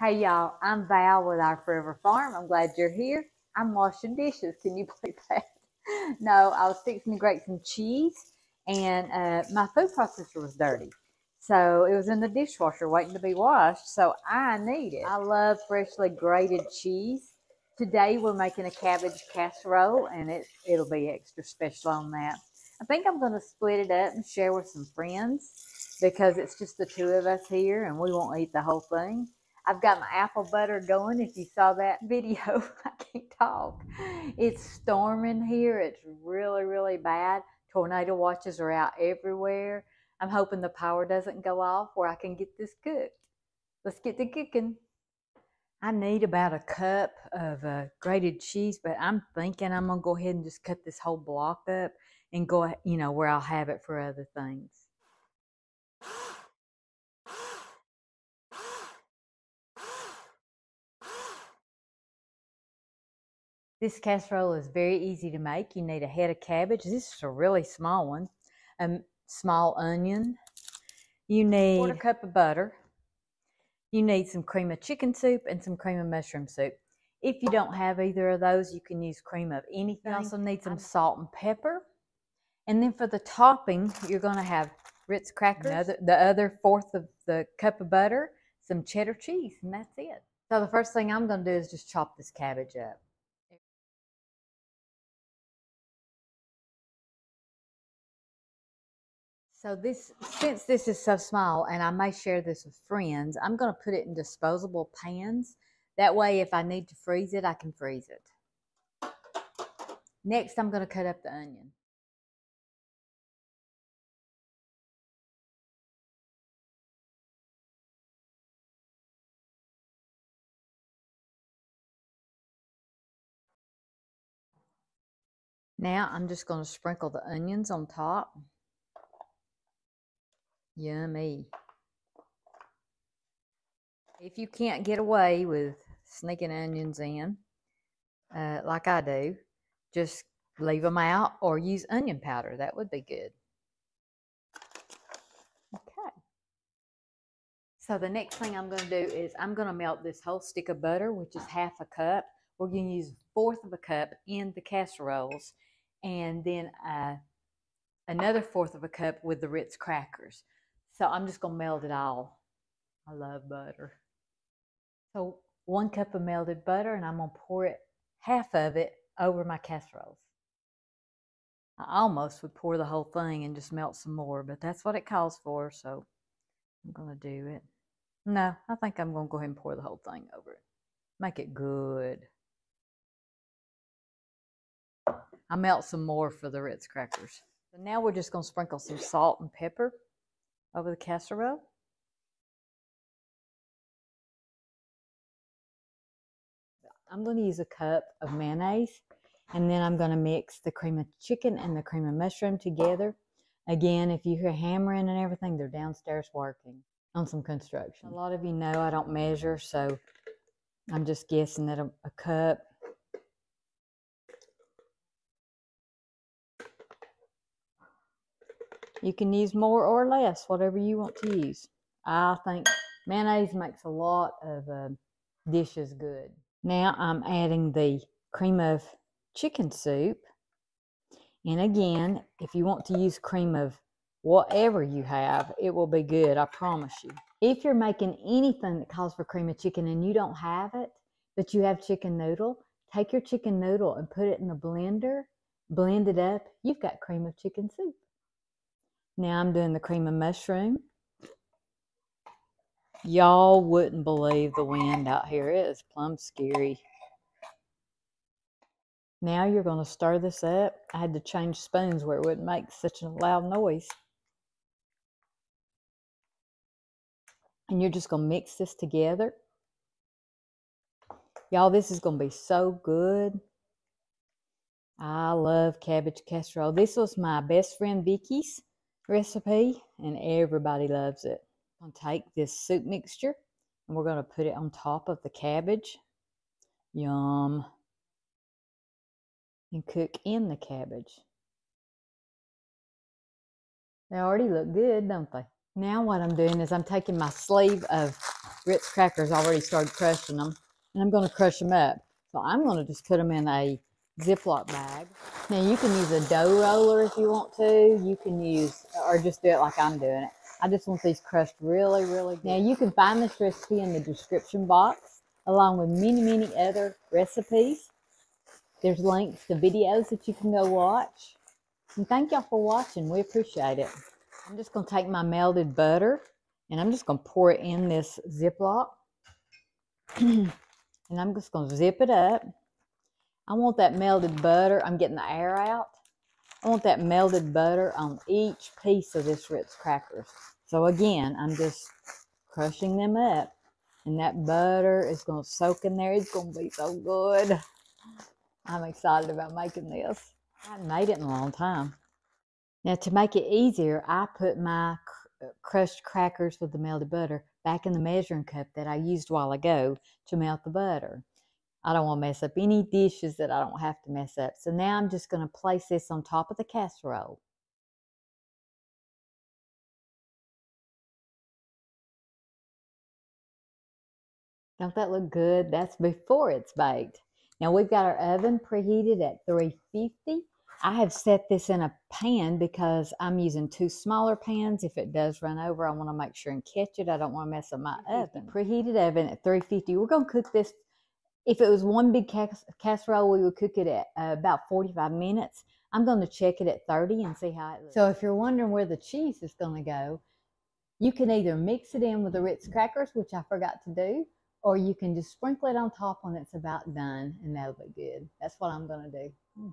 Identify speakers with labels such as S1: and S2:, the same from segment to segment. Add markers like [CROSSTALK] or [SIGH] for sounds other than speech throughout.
S1: Hey y'all, I'm Val with our Forever Farm. I'm glad you're here. I'm washing dishes. Can you [LAUGHS] believe that? No, I was fixing to grate some cheese and uh, my food processor was dirty. So it was in the dishwasher waiting to be washed. So I need it. I love freshly grated cheese. Today we're making a cabbage casserole and it, it'll be extra special on that. I think I'm going to split it up and share with some friends because it's just the two of us here and we won't eat the whole thing. I've got my apple butter going. If you saw that [LAUGHS] video, I can't talk. It's storming here. It's really, really bad. Tornado watches are out everywhere. I'm hoping the power doesn't go off where I can get this cooked. Let's get to cooking. I need about a cup of uh, grated cheese, but I'm thinking I'm going to go ahead and just cut this whole block up and go, you know, where I'll have it for other things. This casserole is very easy to make. You need a head of cabbage. This is a really small one. A small onion. You need quarter cup of butter. You need some cream of chicken soup and some cream of mushroom soup. If you don't have either of those, you can use cream of anything. You also need some salt and pepper. And then for the topping, you're going to have Ritz crackers, Another, the other fourth of the cup of butter, some cheddar cheese, and that's it. So the first thing I'm going to do is just chop this cabbage up. So this, since this is so small, and I may share this with friends, I'm going to put it in disposable pans. That way, if I need to freeze it, I can freeze it. Next, I'm going to cut up the onion. Now I'm just going to sprinkle the onions on top. Yummy. If you can't get away with sneaking onions in, uh, like I do, just leave them out or use onion powder. That would be good. Okay. So the next thing I'm going to do is I'm going to melt this whole stick of butter, which is half a cup. We're going to use a fourth of a cup in the casseroles and then uh, another fourth of a cup with the Ritz crackers. So I'm just going to melt it all. I love butter. So one cup of melted butter, and I'm going to pour it, half of it, over my casseroles. I almost would pour the whole thing and just melt some more, but that's what it calls for, so I'm going to do it. No, I think I'm going to go ahead and pour the whole thing over it. Make it good. I melt some more for the Ritz crackers. So now we're just going to sprinkle some salt and pepper over the casserole. I'm going to use a cup of mayonnaise and then I'm going to mix the cream of chicken and the cream of mushroom together. Again, if you hear hammering and everything, they're downstairs working on some construction. A lot of you know I don't measure, so I'm just guessing that a, a cup You can use more or less, whatever you want to use. I think mayonnaise makes a lot of uh, dishes good. Now I'm adding the cream of chicken soup. And again, if you want to use cream of whatever you have, it will be good, I promise you. If you're making anything that calls for cream of chicken and you don't have it, but you have chicken noodle, take your chicken noodle and put it in the blender, blend it up, you've got cream of chicken soup. Now I'm doing the cream of mushroom. Y'all wouldn't believe the wind out here. It is plumb scary. Now you're going to stir this up. I had to change spoons where it wouldn't make such a loud noise. And you're just going to mix this together. Y'all, this is going to be so good. I love cabbage casserole. This was my best friend Vicki's recipe and everybody loves it. I'm to take this soup mixture and we're going to put it on top of the cabbage. Yum. And cook in the cabbage. They already look good, don't they? Now what I'm doing is I'm taking my sleeve of Ritz crackers I already started crushing them, and I'm going to crush them up. So I'm going to just put them in a Ziploc bag. Now you can use a dough roller if you want to. You can use, or just do it like I'm doing it. I just want these crushed really, really good. Now you can find this recipe in the description box along with many, many other recipes. There's links to videos that you can go watch. And thank y'all for watching. We appreciate it. I'm just going to take my melted butter and I'm just going to pour it in this Ziploc. [CLEARS THROAT] and I'm just going to zip it up. I want that melted butter. I'm getting the air out. I want that melted butter on each piece of this Ritz crackers. So again, I'm just crushing them up. And that butter is going to soak in there. It's going to be so good. I'm excited about making this. I haven't made it in a long time. Now to make it easier, I put my uh, crushed crackers with the melted butter back in the measuring cup that I used while ago to melt the butter. I don't want to mess up any dishes that I don't have to mess up. So now I'm just going to place this on top of the casserole. Don't that look good? That's before it's baked. Now we've got our oven preheated at 350. I have set this in a pan because I'm using two smaller pans. If it does run over, I want to make sure and catch it. I don't want to mess up my oven. Preheated oven at 350. We're going to cook this. If it was one big casserole, we would cook it at uh, about 45 minutes. I'm going to check it at 30 and see how it looks. So if you're wondering where the cheese is going to go, you can either mix it in with the Ritz crackers, which I forgot to do, or you can just sprinkle it on top when it's about done and that'll be good. That's what I'm going to do. Mm.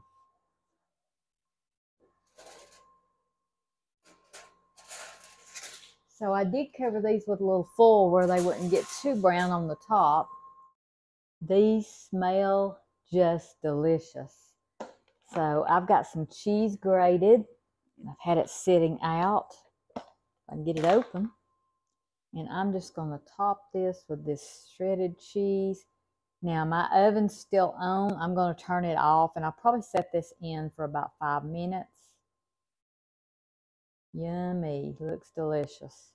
S1: So I did cover these with a little foil where they wouldn't get too brown on the top. These smell just delicious. So I've got some cheese grated. I've had it sitting out. I can get it open. And I'm just going to top this with this shredded cheese. Now my oven's still on. I'm going to turn it off and I'll probably set this in for about five minutes. Yummy. Looks delicious.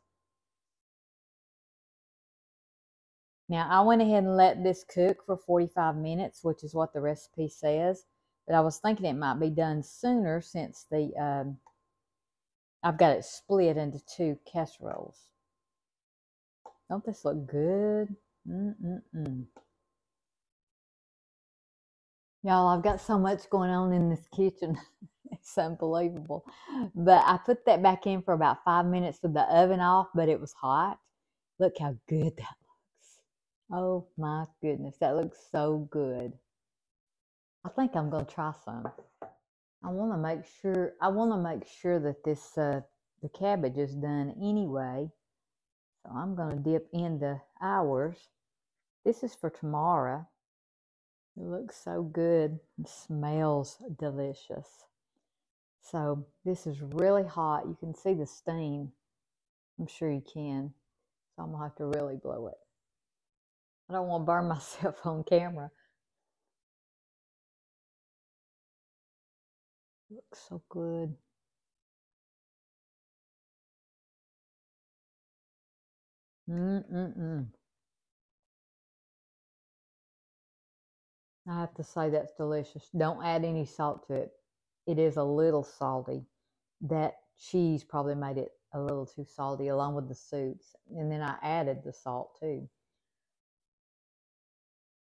S1: Now I went ahead and let this cook for 45 minutes, which is what the recipe says. But I was thinking it might be done sooner since the um, I've got it split into two casseroles. Don't this look good? Mm-mm-mm. Y'all, I've got so much going on in this kitchen. [LAUGHS] it's unbelievable. But I put that back in for about five minutes with the oven off, but it was hot. Look how good that. Oh my goodness, that looks so good. I think I'm going to try some. I want to make sure, I want to make sure that this, uh, the cabbage is done anyway. So I'm going to dip in the hours. This is for tomorrow. It looks so good. It smells delicious. So this is really hot. You can see the steam. I'm sure you can. So I'm going to have to really blow it. I don't want to burn myself on camera. Looks so good. Mm-mm-mm. I have to say that's delicious. Don't add any salt to it. It is a little salty. That cheese probably made it a little too salty along with the soups. And then I added the salt too.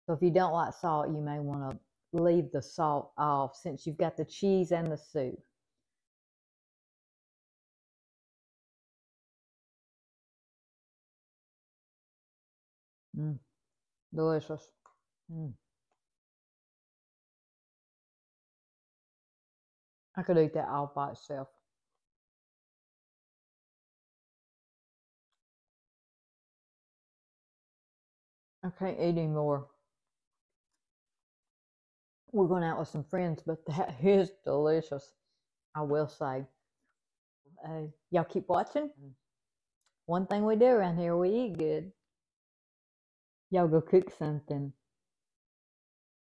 S1: So if you don't like salt, you may want to leave the salt off since you've got the cheese and the soup. Mm. Delicious. Mm. I could eat that all by itself. I can't eat anymore. We're going out with some friends, but that [LAUGHS] is delicious. I will say. Uh, y'all keep watching. One thing we do around here, we eat good y'all go cook something